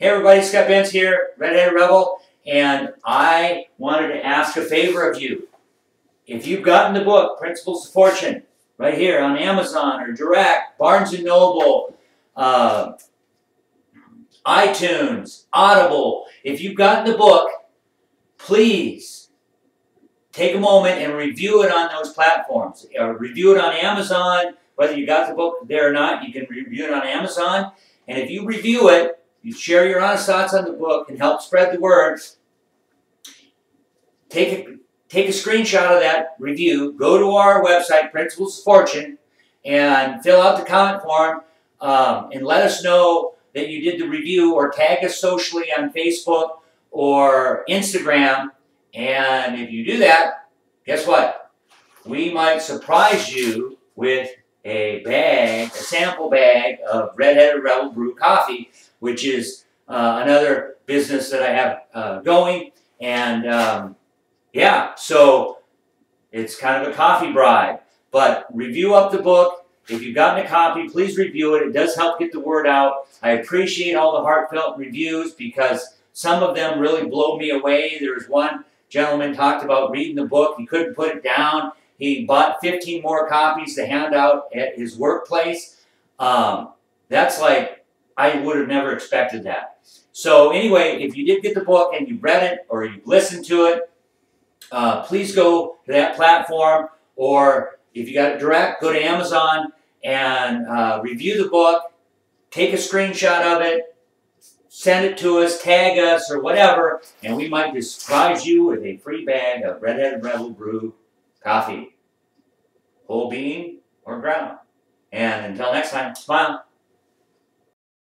Hey everybody, Scott Bintz here, Redheaded Rebel, and I wanted to ask a favor of you. If you've gotten the book, Principles to Fortune, right here on Amazon or Direct, Barnes & Noble, uh, iTunes, Audible, if you've gotten the book, please take a moment and review it on those platforms. Or review it on Amazon, whether you got the book there or not, you can review it on Amazon. And if you review it, you share your honest thoughts on the book and help spread the word. Take a, take a screenshot of that review, go to our website, Principles to Fortune, and fill out the comment form um, and let us know that you did the review or tag us socially on Facebook or Instagram. And if you do that, guess what? We might surprise you with a bag, a sample bag of Redheaded Rebel Brew coffee which is uh, another business that I have uh, going. And um, yeah, so it's kind of a coffee bribe. But review up the book. If you've gotten a copy, please review it. It does help get the word out. I appreciate all the heartfelt reviews because some of them really blow me away. There was one gentleman talked about reading the book. He couldn't put it down. He bought 15 more copies to hand out at his workplace. Um, that's like I would have never expected that. So anyway, if you did get the book and you read it or you listened to it, uh, please go to that platform or if you got it direct, go to Amazon and uh, review the book, take a screenshot of it, send it to us, tag us or whatever, and we might just surprise you with a free bag of Redheaded Rebel Brew coffee. Whole bean or ground. And until next time, smile.